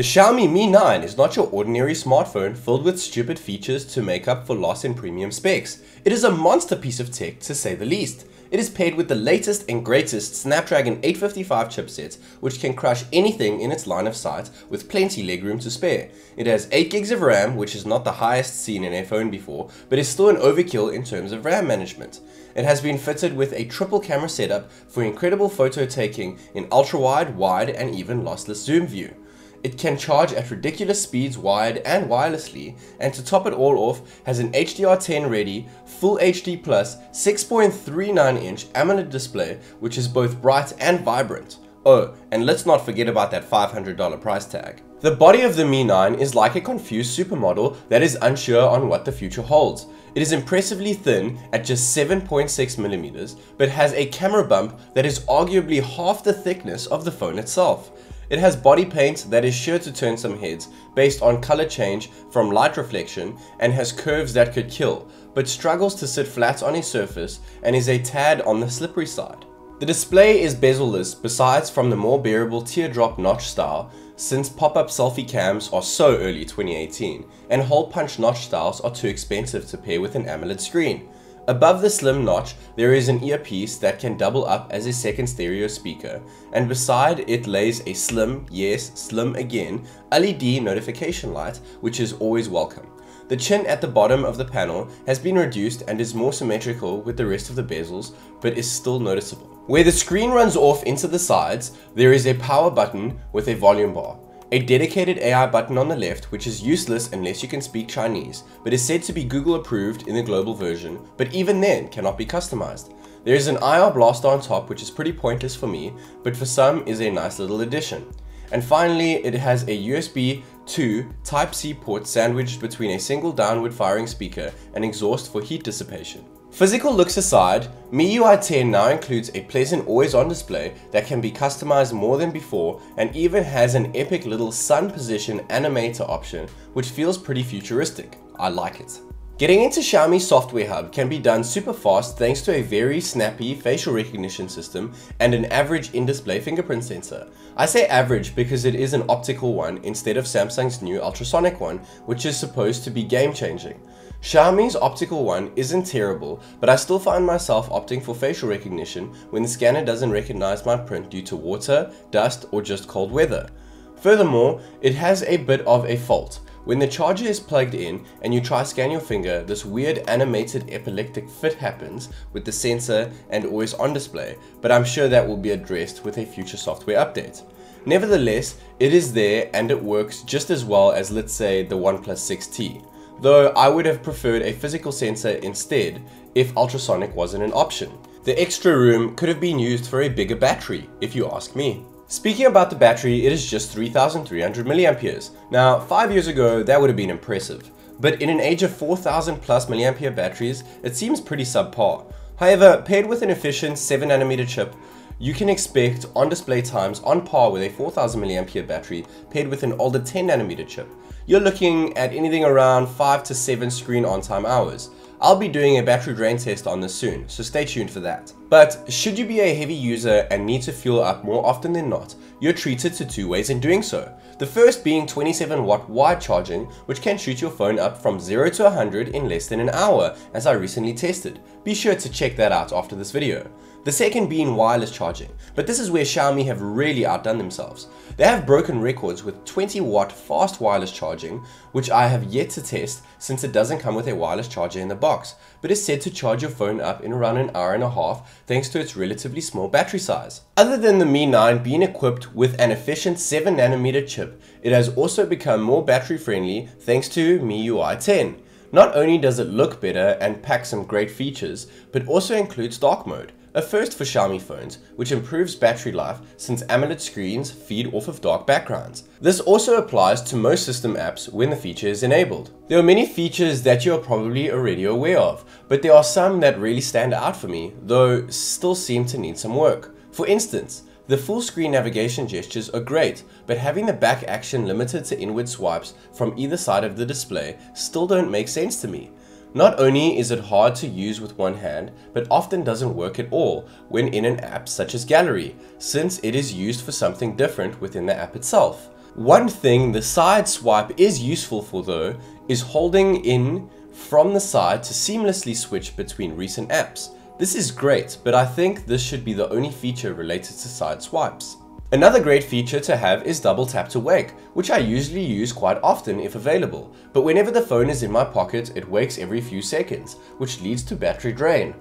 The Xiaomi Mi 9 is not your ordinary smartphone filled with stupid features to make up for loss in premium specs. It is a monster piece of tech to say the least. It is paired with the latest and greatest Snapdragon 855 chipset, which can crush anything in its line of sight with plenty legroom to spare. It has 8 gigs of RAM, which is not the highest seen in a phone before, but is still an overkill in terms of RAM management. It has been fitted with a triple camera setup for incredible photo taking in ultra wide, wide, and even lossless zoom view. It can charge at ridiculous speeds wired and wirelessly, and to top it all off, has an HDR10 ready, Full HD Plus 6.39 inch AMOLED display, which is both bright and vibrant. Oh, and let's not forget about that $500 price tag. The body of the Mi 9 is like a confused supermodel that is unsure on what the future holds. It is impressively thin at just 7.6mm, but has a camera bump that is arguably half the thickness of the phone itself. It has body paint that is sure to turn some heads based on color change from light reflection and has curves that could kill, but struggles to sit flat on a surface and is a tad on the slippery side. The display is bezel-less besides from the more bearable teardrop notch style since pop-up selfie cams are so early 2018 and hole punch notch styles are too expensive to pair with an AMOLED screen. Above the slim notch, there is an earpiece that can double up as a second stereo speaker, and beside it lays a slim, yes, slim again, LED notification light, which is always welcome. The chin at the bottom of the panel has been reduced and is more symmetrical with the rest of the bezels, but is still noticeable. Where the screen runs off into the sides, there is a power button with a volume bar a dedicated AI button on the left which is useless unless you can speak Chinese, but is said to be Google approved in the global version, but even then cannot be customized. There is an IR blaster on top which is pretty pointless for me, but for some is a nice little addition. And finally, it has a USB 2 Type-C port sandwiched between a single downward firing speaker and exhaust for heat dissipation. Physical looks aside, MIUI 10 now includes a pleasant always-on display that can be customized more than before and even has an epic little sun position animator option which feels pretty futuristic. I like it. Getting into Xiaomi Software Hub can be done super fast thanks to a very snappy facial recognition system and an average in-display fingerprint sensor. I say average because it is an optical one instead of Samsung's new ultrasonic one, which is supposed to be game-changing. Xiaomi's optical one isn't terrible, but I still find myself opting for facial recognition when the scanner doesn't recognize my print due to water, dust, or just cold weather. Furthermore, it has a bit of a fault. When the charger is plugged in and you try to scan your finger, this weird animated epileptic fit happens with the sensor and always on display, but I'm sure that will be addressed with a future software update. Nevertheless, it is there and it works just as well as let's say the OnePlus 6T though I would have preferred a physical sensor instead if ultrasonic wasn't an option. The extra room could have been used for a bigger battery, if you ask me. Speaking about the battery, it is just 3300 milliamperes. Now, 5 years ago, that would have been impressive. But in an age of 4000 plus milliampere batteries, it seems pretty subpar. However, paired with an efficient 7nm chip, you can expect on-display times on par with a 4000 mAh battery paired with an older 10nm chip. You're looking at anything around 5 to 7 screen on time hours. I'll be doing a battery drain test on this soon, so stay tuned for that. But should you be a heavy user and need to fuel up more often than not, you're treated to two ways in doing so. The first being 27 watt wired charging, which can shoot your phone up from 0 to 100 in less than an hour, as I recently tested. Be sure to check that out after this video. The second being wireless charging, but this is where Xiaomi have really outdone themselves. They have broken records with 20 watt fast wireless charging, which I have yet to test since it doesn't come with a wireless charger in the box, but is said to charge your phone up in around an hour and a half thanks to its relatively small battery size. Other than the Mi 9 being equipped with an efficient 7nm chip, it has also become more battery friendly thanks to MIUI 10. Not only does it look better and pack some great features, but also includes dark mode, a first for Xiaomi phones, which improves battery life since AMOLED screens feed off of dark backgrounds. This also applies to most system apps when the feature is enabled. There are many features that you are probably already aware of, but there are some that really stand out for me, though still seem to need some work. For instance, the full screen navigation gestures are great, but having the back action limited to inward swipes from either side of the display still don't make sense to me. Not only is it hard to use with one hand, but often doesn't work at all when in an app such as Gallery, since it is used for something different within the app itself. One thing the side swipe is useful for though is holding in from the side to seamlessly switch between recent apps. This is great, but I think this should be the only feature related to side swipes. Another great feature to have is double tap to wake, which I usually use quite often if available, but whenever the phone is in my pocket it wakes every few seconds, which leads to battery drain.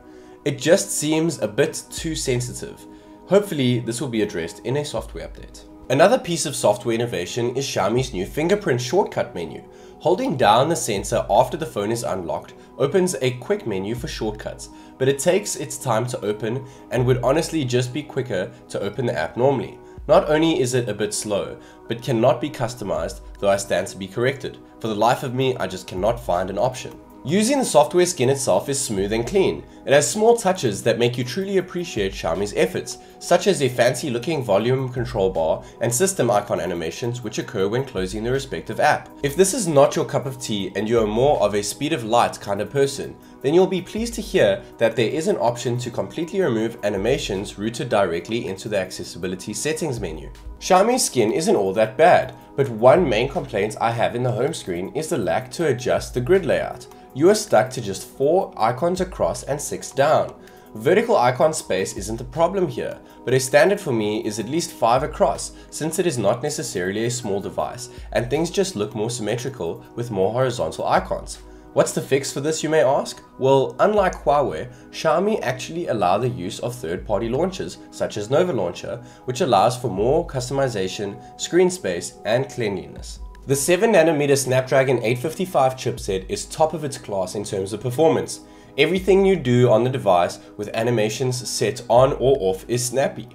It just seems a bit too sensitive. Hopefully this will be addressed in a software update. Another piece of software innovation is Xiaomi's new fingerprint shortcut menu. Holding down the sensor after the phone is unlocked opens a quick menu for shortcuts, but it takes its time to open and would honestly just be quicker to open the app normally. Not only is it a bit slow, but cannot be customized, though I stand to be corrected. For the life of me, I just cannot find an option. Using the software skin itself is smooth and clean. It has small touches that make you truly appreciate Xiaomi's efforts, such as a fancy looking volume control bar and system icon animations which occur when closing the respective app. If this is not your cup of tea and you are more of a speed of light kind of person, then you'll be pleased to hear that there is an option to completely remove animations routed directly into the accessibility settings menu. Xiaomi's skin isn't all that bad, but one main complaint I have in the home screen is the lack to adjust the grid layout you are stuck to just 4 icons across and 6 down. Vertical icon space isn't a problem here, but a standard for me is at least 5 across since it is not necessarily a small device and things just look more symmetrical with more horizontal icons. What's the fix for this you may ask? Well, unlike Huawei, Xiaomi actually allow the use of third-party launchers such as Nova Launcher, which allows for more customization, screen space and cleanliness. The 7nm Snapdragon 855 chipset is top of its class in terms of performance. Everything you do on the device with animations set on or off is snappy.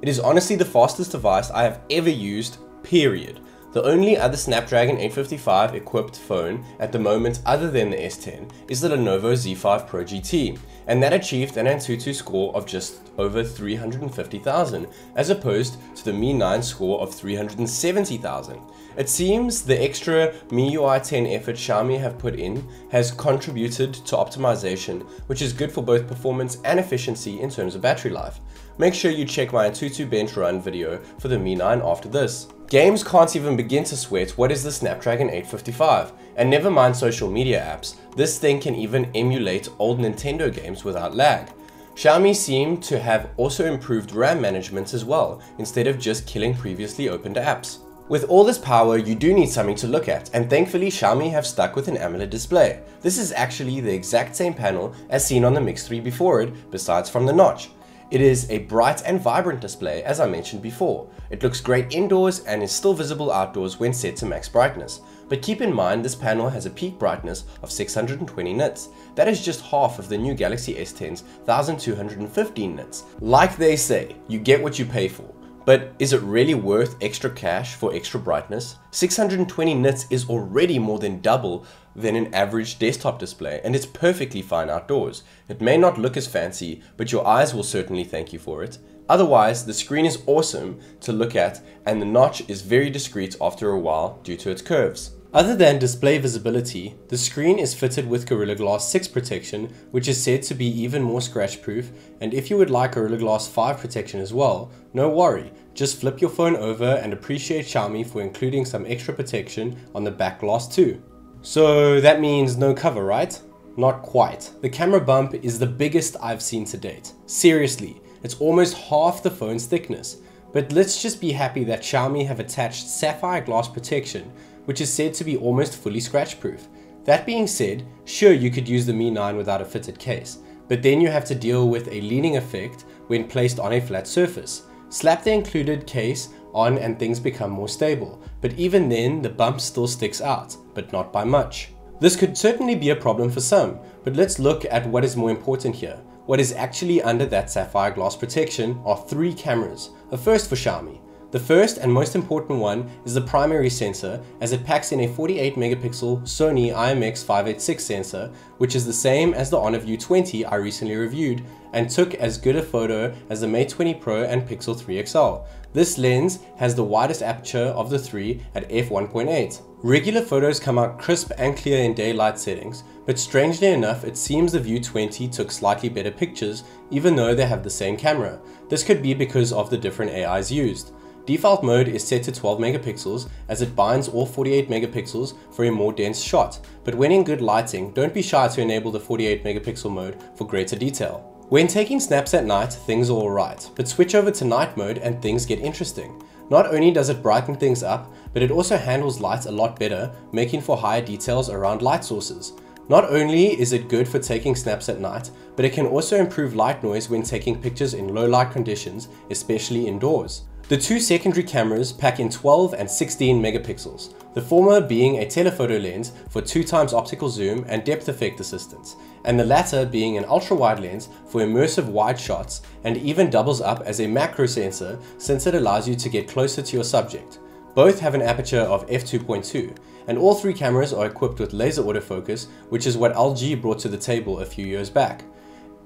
It is honestly the fastest device I have ever used, period. The only other Snapdragon 855 equipped phone at the moment other than the S10 is the Lenovo Z5 Pro GT, and that achieved an Antutu score of just over 350,000, as opposed to the Mi 9 score of 370,000. It seems the extra MIUI 10 effort Xiaomi have put in has contributed to optimization, which is good for both performance and efficiency in terms of battery life. Make sure you check my Antutu bench run video for the Mi 9 after this. Games can't even begin to sweat what is the Snapdragon 855, and never mind social media apps, this thing can even emulate old Nintendo games without lag. Xiaomi seem to have also improved RAM management as well, instead of just killing previously opened apps. With all this power, you do need something to look at, and thankfully Xiaomi have stuck with an AMOLED display. This is actually the exact same panel as seen on the Mix 3 before it, besides from the notch. It is a bright and vibrant display as I mentioned before. It looks great indoors and is still visible outdoors when set to max brightness. But keep in mind this panel has a peak brightness of 620 nits. That is just half of the new Galaxy S10's 1215 nits. Like they say, you get what you pay for. But is it really worth extra cash for extra brightness? 620 nits is already more than double than an average desktop display and it's perfectly fine outdoors. It may not look as fancy, but your eyes will certainly thank you for it. Otherwise, the screen is awesome to look at and the notch is very discreet after a while due to its curves. Other than display visibility, the screen is fitted with Gorilla Glass 6 protection, which is said to be even more scratch proof, and if you would like Gorilla Glass 5 protection as well, no worry, just flip your phone over and appreciate Xiaomi for including some extra protection on the back glass too. So that means no cover, right? Not quite. The camera bump is the biggest I've seen to date. Seriously, it's almost half the phone's thickness. But let's just be happy that Xiaomi have attached sapphire glass protection, which is said to be almost fully scratch proof. That being said, sure you could use the Mi 9 without a fitted case, but then you have to deal with a leaning effect when placed on a flat surface. Slap the included case on and things become more stable, but even then the bump still sticks out, but not by much. This could certainly be a problem for some, but let's look at what is more important here. What is actually under that sapphire glass protection are three cameras, a first for Xiaomi. The first and most important one is the primary sensor as it packs in a 48 megapixel Sony IMX586 sensor which is the same as the Honor View 20 I recently reviewed and took as good a photo as the Mate 20 Pro and Pixel 3 XL. This lens has the widest aperture of the three at f1.8. Regular photos come out crisp and clear in daylight settings, but strangely enough it seems the View 20 took slightly better pictures even though they have the same camera. This could be because of the different AIs used. Default mode is set to 12 megapixels as it bins all 48 megapixels for a more dense shot, but when in good lighting, don't be shy to enable the 48 megapixel mode for greater detail. When taking snaps at night, things are alright, but switch over to night mode and things get interesting. Not only does it brighten things up, but it also handles light a lot better, making for higher details around light sources. Not only is it good for taking snaps at night, but it can also improve light noise when taking pictures in low light conditions, especially indoors. The two secondary cameras pack in 12 and 16 megapixels, the former being a telephoto lens for 2 times optical zoom and depth effect assistance, and the latter being an ultra-wide lens for immersive wide shots and even doubles up as a macro sensor since it allows you to get closer to your subject. Both have an aperture of f2.2, and all three cameras are equipped with laser autofocus, which is what LG brought to the table a few years back.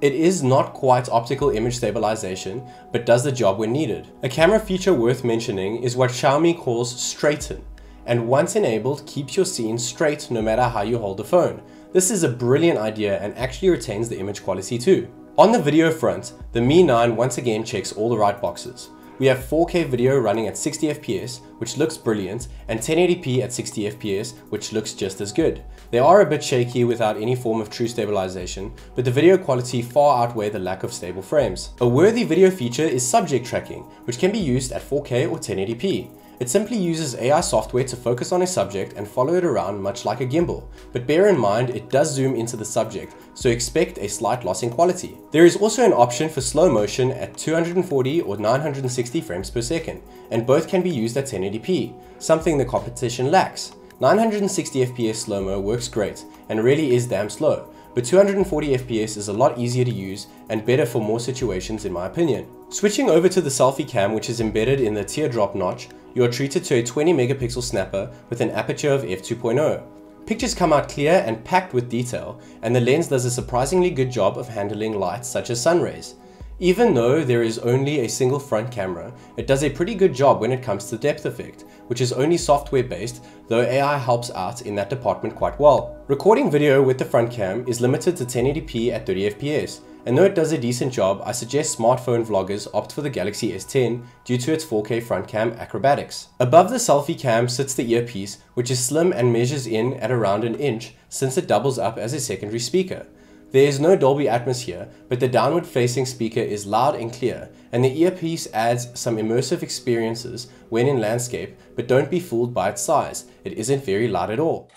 It is not quite optical image stabilization, but does the job when needed. A camera feature worth mentioning is what Xiaomi calls straighten, and once enabled keeps your scene straight no matter how you hold the phone. This is a brilliant idea and actually retains the image quality too. On the video front, the Mi 9 once again checks all the right boxes. We have 4K video running at 60 FPS, which looks brilliant, and 1080p at 60 FPS, which looks just as good. They are a bit shaky without any form of true stabilization, but the video quality far outweigh the lack of stable frames. A worthy video feature is subject tracking, which can be used at 4K or 1080p. It simply uses AI software to focus on a subject and follow it around much like a gimbal, but bear in mind it does zoom into the subject, so expect a slight loss in quality. There is also an option for slow motion at 240 or 960 frames per second, and both can be used at 1080p, something the competition lacks. 960 FPS slow-mo works great and really is damn slow, but 240 FPS is a lot easier to use and better for more situations in my opinion. Switching over to the selfie cam which is embedded in the teardrop notch, you are treated to a 20 megapixel snapper with an aperture of f2.0. Pictures come out clear and packed with detail, and the lens does a surprisingly good job of handling lights such as sun rays. Even though there is only a single front camera, it does a pretty good job when it comes to depth effect, which is only software based, though AI helps out in that department quite well. Recording video with the front cam is limited to 1080p at 30fps, and though it does a decent job, I suggest smartphone vloggers opt for the Galaxy S10 due to its 4K front cam acrobatics. Above the selfie cam sits the earpiece, which is slim and measures in at around an inch since it doubles up as a secondary speaker. There is no Dolby Atmos here, but the downward facing speaker is loud and clear, and the earpiece adds some immersive experiences when in landscape, but don't be fooled by its size, it isn't very loud at all.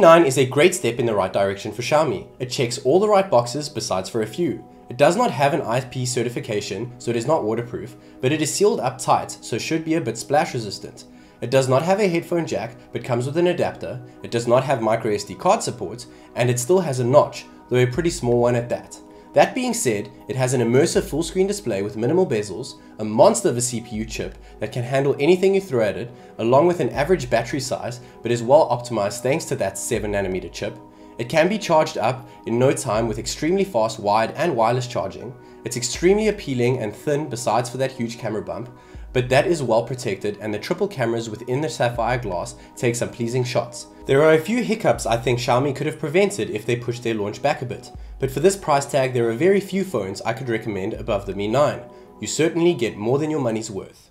9 is a great step in the right direction for Xiaomi. It checks all the right boxes besides for a few. It does not have an IP certification, so it is not waterproof, but it is sealed up tight, so should be a bit splash resistant. It does not have a headphone jack, but comes with an adapter. It does not have microSD card support, and it still has a notch, though a pretty small one at that. That being said, it has an immersive full screen display with minimal bezels, a monster of a CPU chip that can handle anything you throw at it, along with an average battery size, but is well optimized thanks to that 7nm chip. It can be charged up in no time with extremely fast wired and wireless charging. It's extremely appealing and thin besides for that huge camera bump, but that is well protected and the triple cameras within the sapphire glass take some pleasing shots. There are a few hiccups I think Xiaomi could have prevented if they pushed their launch back a bit, but for this price tag there are very few phones I could recommend above the Mi 9. You certainly get more than your money's worth.